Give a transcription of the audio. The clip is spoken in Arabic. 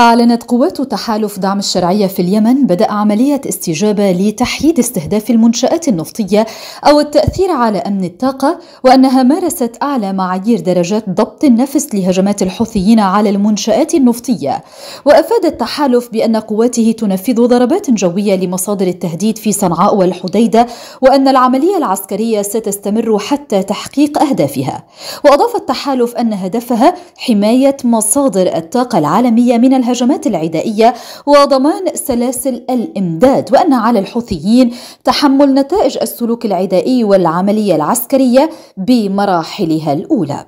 أعلنت قوات تحالف دعم الشرعية في اليمن بدء عملية استجابة لتحييد استهداف المنشآت النفطية أو التأثير على أمن الطاقة وأنها مارست أعلى معايير درجات ضبط النفس لهجمات الحوثيين على المنشآت النفطية. وأفاد التحالف بأن قواته تنفذ ضربات جوية لمصادر التهديد في صنعاء والحديدة وأن العملية العسكرية ستستمر حتى تحقيق أهدافها. وأضاف التحالف أن هدفها حماية مصادر الطاقة العالمية من الهجمات الهجمات العدائية وضمان سلاسل الإمداد وأن على الحوثيين تحمل نتائج السلوك العدائي والعملية العسكرية بمراحلها الأولى.